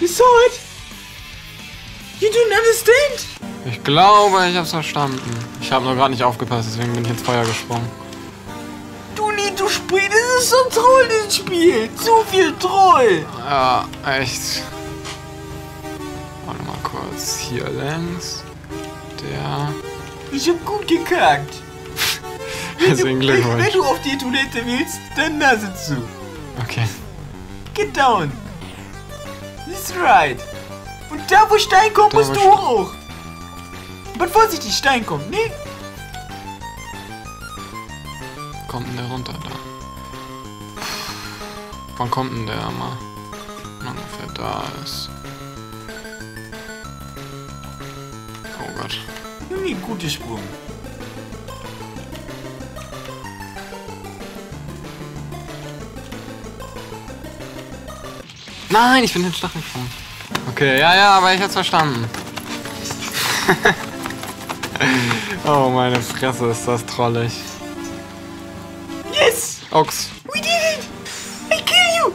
You saw it? You didn't understand? Ich glaube, ich hab's verstanden. Ich habe nur gerade nicht aufgepasst, deswegen bin ich ins Feuer gesprungen. Du nie, du spielst, das ist so toll, dieses Spiel. Zu viel Troll. Ja, echt. Warte mal kurz. Hier längs. Der. Ich hab gut gekackt. Deswegen wenn, wenn Glückwunsch. du auf die Toilette willst, dann Nase zu. Okay. Get down. That's right. Und da, wo Stein kommt, Da, musst du hoch. Aber vorsichtig, Stein kommt, ne? Kommt denn der runter da? Wann kommt denn der mal? Ungefähr da ist. Oh Gott. Junge, guter Sprung. Nein, ich bin den Stachel geflogen. Okay, ja, ja, aber ich hab's verstanden. oh, meine Fresse, ist das trollig. Yes! Ochs. We did it! I kill you!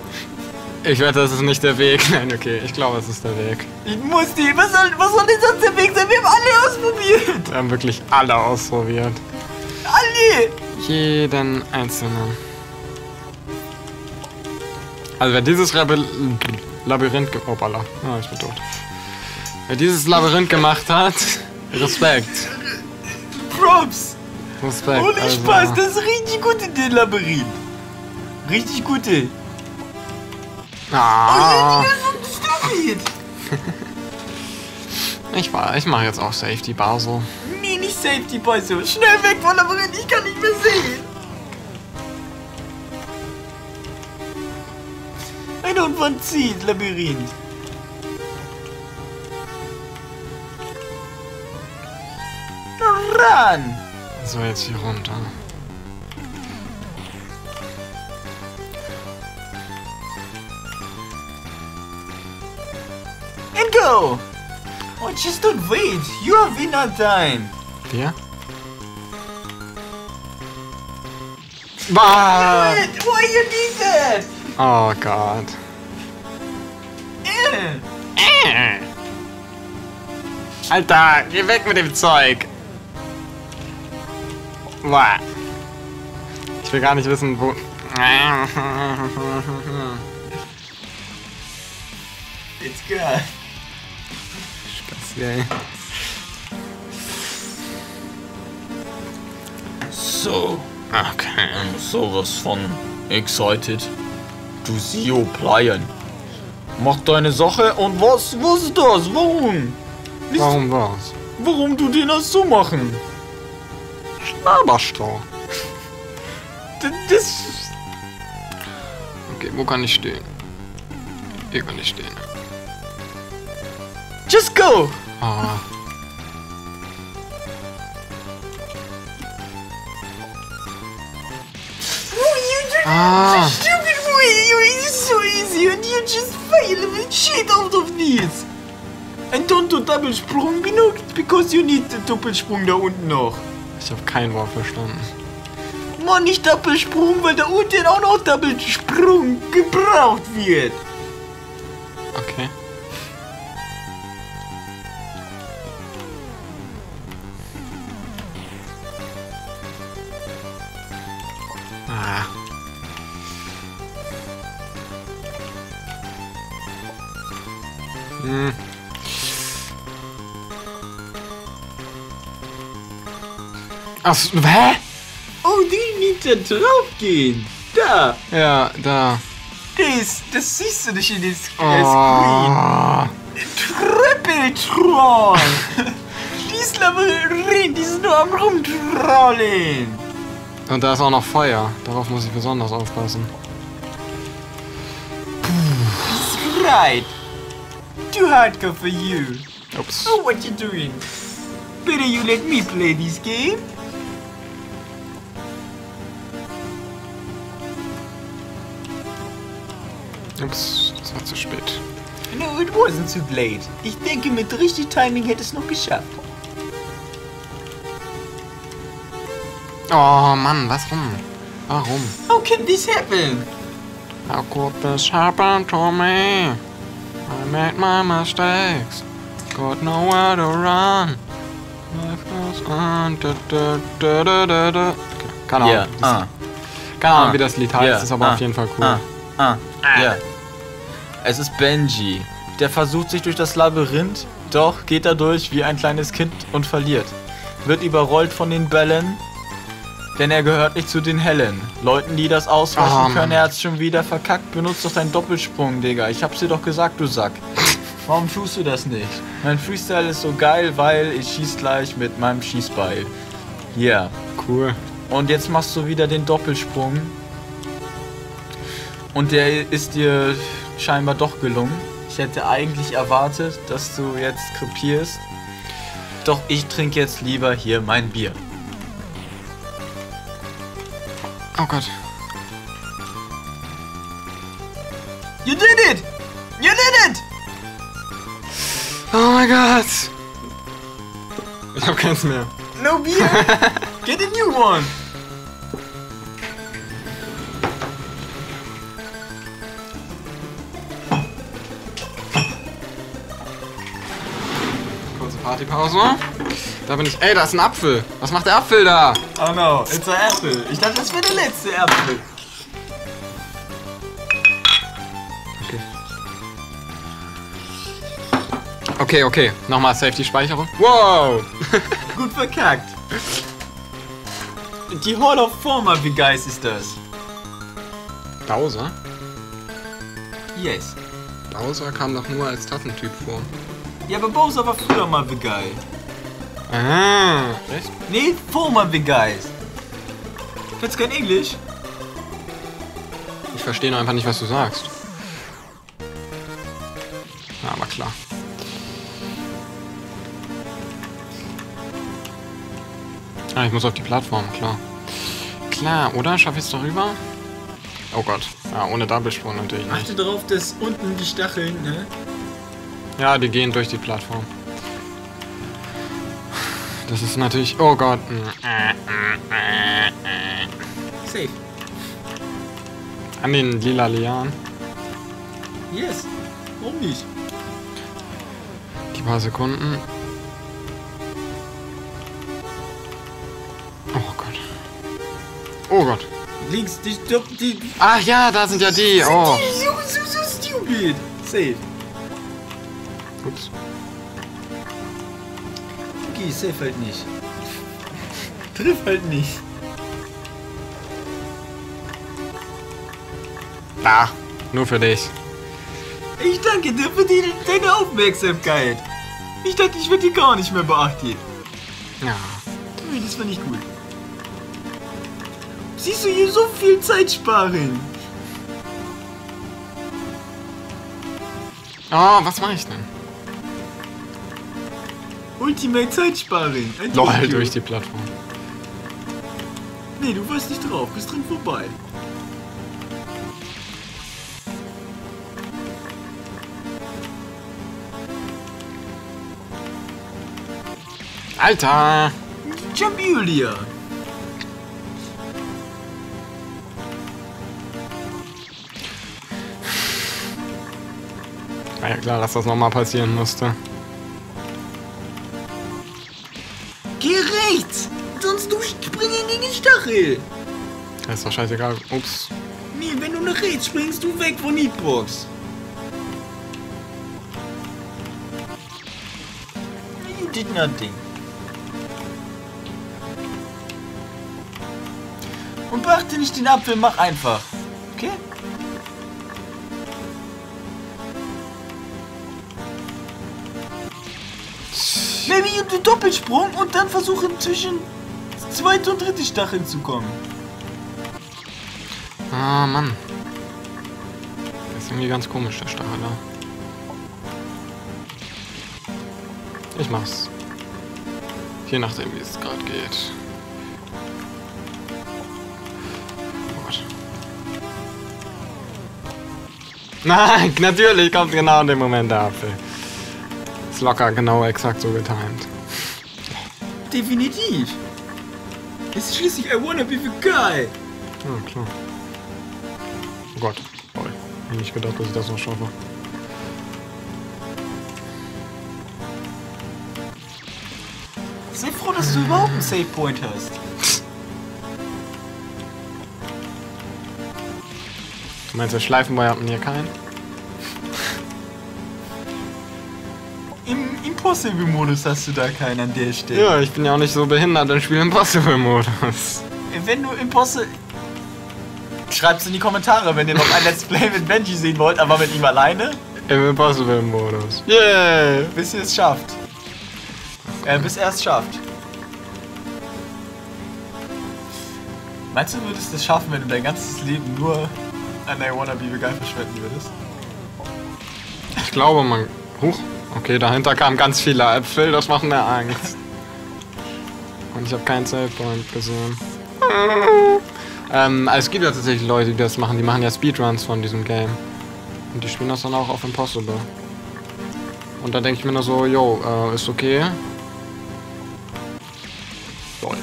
Ich wette, das ist nicht der Weg. Nein, okay, ich glaube, es ist der Weg. Ich muss die. Was soll, was soll denn sonst der Weg sein? Wir haben alle ausprobiert! Wir haben wirklich alle ausprobiert. Alle! Jeden einzelnen. Also wer dieses Rebel Labyrinth... Hoppala. Ah, ich bin tot. Wer dieses Labyrinth gemacht hat, Respekt. Props! Respekt. Ohne also, Spaß, das ist richtig gut in den Labyrinth. Richtig gute. Ah, stupid. ich war, ich mache jetzt auch Safety Bar so. Nee, nicht Safety Boy so. Schnell weg von Labyrinth, ich kann nicht mehr sehen. I don't want to see it, Labyrinth. Run! So, jetzt hier runter. And go! Oh, just don't wait. You have enough time. Wir? Bah! Why you did that? Oh Gott. Eh. Alter, geh weg mit dem Zeug. Boah. Ich will gar nicht wissen, wo... It's good. Speziell. So, Okay. sowas von excited. Du Sio Playen. Mach deine Sache und was? Was ist das? Warum? Wisst- Warum war's? Warum du den das so machen? Laberstau. D- Das. Okay, wo kann ich stehen? Hier kann ich stehen. Just go! Ah. Ah. Stupid way! You it's so easy and you just fail the shit out of this! And don't do double sprung genug because you need the Doppelsprung da unten noch. Ich habe kein Wort verstanden. Mann, nicht Doppelsprung, weil da unten auch noch Doppelsprung gebraucht wird. Okay. Ah. Ach, hä? Oh, die nicht da drauf gehen. Da, Ja, da. das, das siehst du nicht in den Screen. Oh. Trippeltroll. Dies Labyrinth, die ist nur am rumtrollen. Und da ist auch noch Feuer. Darauf muss ich besonders aufpassen. Right. Too hardcore for you. Ups. Oh, what you doing? Better you let me play this game. Ups, das war zu spät. No, it wasn't too late. Ich denke, mit richtig Timing hätte es noch geschafft. Oh Mann, was rum? Warum? How can this happen? How could this happen to me? I'm made my mistakes. Got nowhere to run. Life goes on. Da, da, da, da, da, da. Okay. Keine Ahnung. Das- ah. Keine Ahnung, ah, wie das Lied heißt, ja, ist aber ah, auf jeden Fall cool. Ah, ah, ja. Es ist Benji. Der versucht sich durch das Labyrinth, doch geht er durch wie ein kleines Kind und verliert. Wird überrollt von den Bällen, denn er gehört nicht zu den Hellen. Leuten, die das ausweichen Ah, können, er hat's schon wieder verkackt. Benutzt doch deinen Doppelsprung, Digga. Ich hab's dir doch gesagt, du Sack. Warum tust du das nicht? Mein Freestyle ist so geil, weil ich schieß gleich mit meinem Schießbeil. Yeah. Cool. Und jetzt machst du wieder den Doppelsprung. Und der ist dir scheinbar doch gelungen. Ich hätte eigentlich erwartet, dass du jetzt krepierst. Doch ich trinke jetzt lieber hier mein Bier. Oh Gott. You did it! You did it! Oh mein Gott. Ich hab keins mehr. No beer! Get a new one! Partypause. Da bin ich. Ey, da ist ein Apfel. Was macht der Apfel da? Oh no, it's an apple. Ich dachte, das wäre der letzte Apfel. Okay. Okay, okay. Nochmal Safety-Speicherung. Wow! Gut verkackt. Die Hall of Former, wie geil ist das? Bowser? Yes. Bowser kam doch nur als Tastentyp vor. Ja, aber Bowser war früher mal wie geil. Ah, echt? Nee, vor mal wie geil. Kannst kein Englisch? Ich verstehe nur einfach nicht, was du sagst. Ja, aber klar. Ah, ich muss auf die Plattform, klar. Klar, oder? Schaffe ich es darüber? Oh Gott. Ja, ohne Doublesprung natürlich nicht. Achte darauf, dass unten die Stacheln, ne? Ja, die gehen durch die Plattform. Das ist natürlich... Oh Gott. Safe. An den lila Lianen. Yes. Warum nicht? Die paar Sekunden. Oh Gott. Oh Gott. Links, die, die, die, Ach ja, da sind ja die. Oh. so, so, so stupid. Safe. Ups. Okay, safe halt nicht. Triff halt nicht. Da. Nur für dich. Ich danke dir für die, deine Aufmerksamkeit. Ich dachte, ich werde dir gar nicht mehr beachtet. Ja. Nee, das war nicht gut. Siehst du hier so viel Zeit sparen? Oh, was mache ich denn? Ultimate Zeitsparen. Ein Lol, Video. durch die Plattform. Nee, du warst nicht drauf, bist dran vorbei. Alter! Jabulia. War ja klar, dass das nochmal passieren musste. Stachel. Das ist doch scheißegal. Ups. Nee, wenn du nach rechts springst, du weg von Hitbox. You did nothing. Und beachte nicht den Apfel, mach einfach. Okay? Maybe do Doppelsprung und dann versuchen zwischen zweite und dritte Stacheln zu kommen. Ah, Mann. Das ist irgendwie ganz komisch, der Stachel da. Ich mach's. Je nachdem, wie es gerade geht. Oh Gott. Nein, natürlich kommt genau in dem Moment der Apfel. Ist locker genau exakt so getimt. Definitiv. Es ist schließlich ein wanna be the guy. Ja, klar. Oh Gott. Oh, ich hab nicht gedacht, dass ich das noch schaffe. Sei froh, dass du überhaupt einen Save Point hast. Du meinst, wir Schleifenbeuer hatten hier keinen? Im Impossible-Modus hast du da keinen an der Stelle. Ja, ich bin ja auch nicht so behindert und spiele Impossible-Modus. Wenn du Impossible... Schreibt's in die Kommentare, wenn ihr noch ein Let's Play mit Benji sehen wollt, aber mit ihm alleine, Im Impossible-Modus. Yeah! bis ihr es schafft. Äh, bis er es schafft. Meinst du, würdest du es schaffen, wenn du dein ganzes Leben nur an I Wanna Be Vegan verschwenden würdest? Ich glaube, man... Huch. Okay, dahinter kamen ganz viele Äpfel, das macht mir Angst. Und ich habe keinen Savepoint gesehen. ähm, es gibt ja tatsächlich Leute, die das machen. Die machen ja Speedruns von diesem Game. Und die spielen das dann auch auf Impossible. Und da denke ich mir nur so, yo, äh, ist okay. Lol.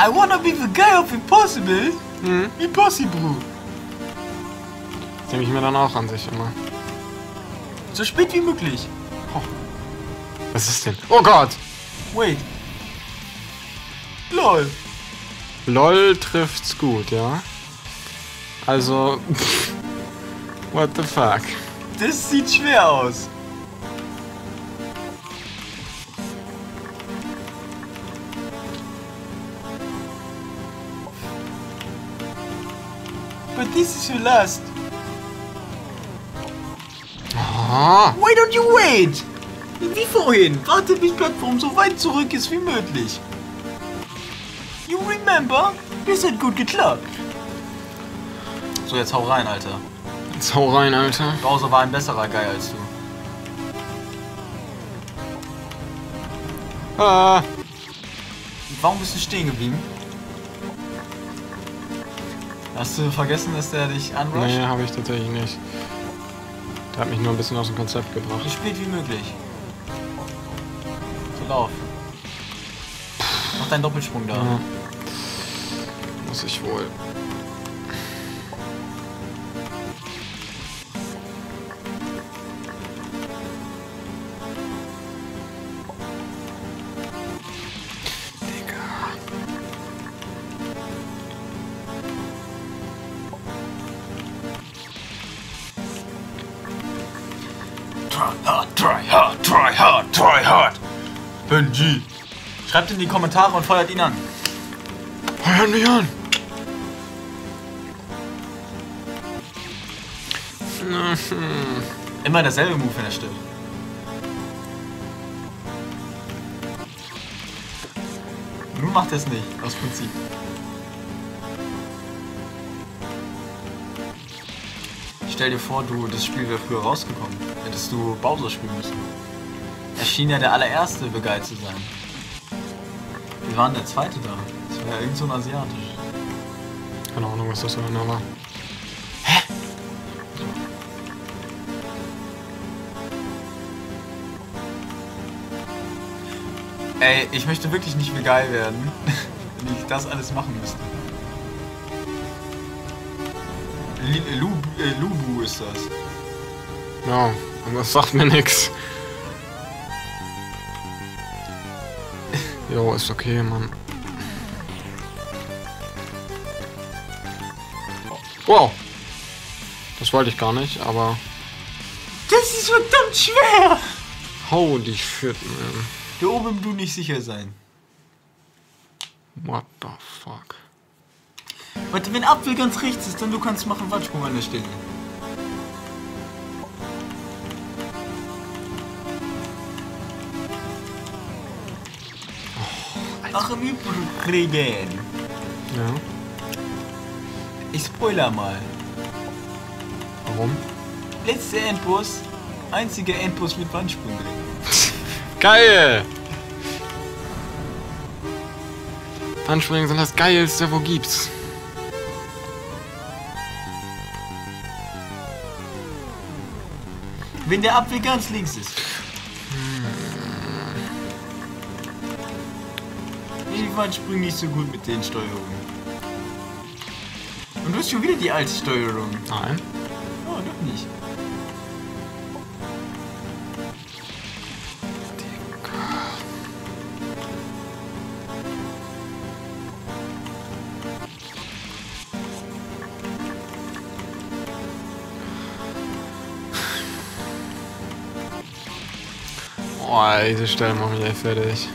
I wanna be the guy of Impossible? Hm. Impossible. Das denke ich mir dann auch an sich immer. So spät wie möglich. Was ist denn? Oh Gott! Wait. Lol. LOL trifft's gut, ja? Also... What the fuck? Das sieht schwer aus. But this is your last. Ah, Why don't you wait? Wie vorhin. Warte, bis Plattform so weit zurück ist wie möglich. You remember? Das hat gut geklappt. So, jetzt hau rein, Alter. jetzt hau rein, Alter. Bowser war ein besserer Guy als du. Ah, Warum bist du stehen geblieben? Hast du vergessen, dass der dich anrusht? nee, habe ich tatsächlich nicht. Der hat mich nur ein bisschen aus dem Konzept So gebracht. spät wie möglich. So lauf. Mach deinen Doppelsprung da. Ja. Muss ich wohl. Try hard, try hard, try hard. Benji. Schreibt in die Kommentare und feuert ihn an. Heuern mich an! Immer derselbe Move, wenn er stirbt. Nun macht er es nicht, aus Prinzip. Stell dir vor, du, das Spiel wäre früher rausgekommen. Hättest du Bowser spielen müssen. Er schien ja der allererste begeistert zu sein. Wie war denn der zweite da? Das war ja irgend so ein asiatisch. Keine Ahnung, was das für einer war. Ey, ich möchte wirklich nicht geil werden, wenn ich das alles machen müsste. Lu äh, Lubu ist das. Ja, aber das sagt mir nix. Jo, ist okay, Mann. Wow. Das wollte ich gar nicht, aber... Das ist verdammt schwer! Holy shit, man. Hier oben Du nicht sicher sein. What the fuck? Warte, wenn Apfel ganz rechts ist, dann du kannst machen Wattsprung an der Stelle. Ach, im Übrigen. Ja, Ich spoiler mal. warum? Letzter Endboss. Einziger Endboss mit Wandsprung drin. Geil! Handspringen sind das geilste, wo gibt's. Wenn der Apfel ganz links ist. Ich Wandsprung nicht so gut mit den Steuerungen. Und du hast schon wieder die alte Steuerung. Nein. Oh, doch nicht. Diese Stelle macht mich echt fertig.